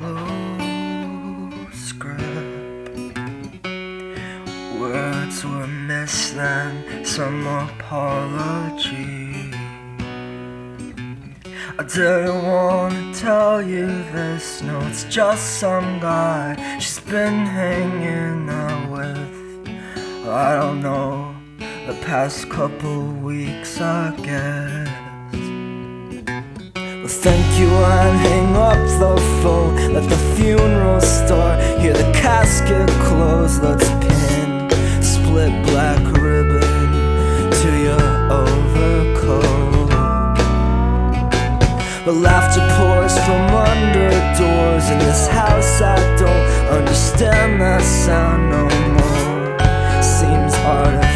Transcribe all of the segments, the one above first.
loose grip. Words were missed, then some apology. I didn't wanna tell you this, no, it's just some guy she's been hanging out with. I don't know, the past couple weeks, I guess. Thank you and hang up the phone. Let the funeral start. Hear the casket close. Let's pin split black ribbon to your overcoat. But laughter pours from under doors in this house. I don't understand that sound no more. Seems artificial,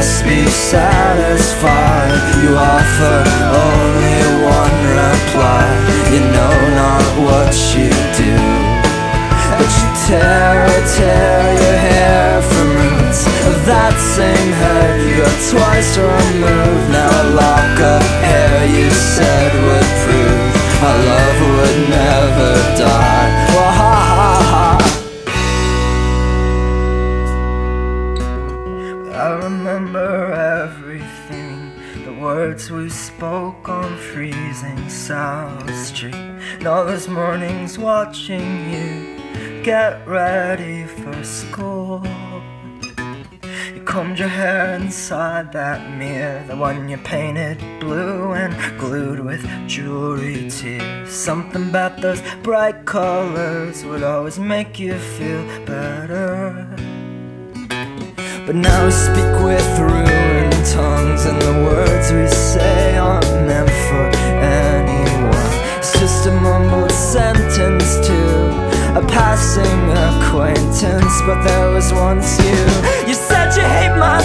must be satisfied. You offer only words we spoke on freezing South Street. And all those mornings watching you. Get ready for school. You combed your hair inside that mirror The one you painted blue and glued with jewelry tears. Something about those bright colors Would always make you feel better. But now we speak with ruined tongues And the words we say aren't meant for anyone. It's just a mumbled sentence to a passing acquaintance But there was once you. You said you hate my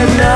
press onto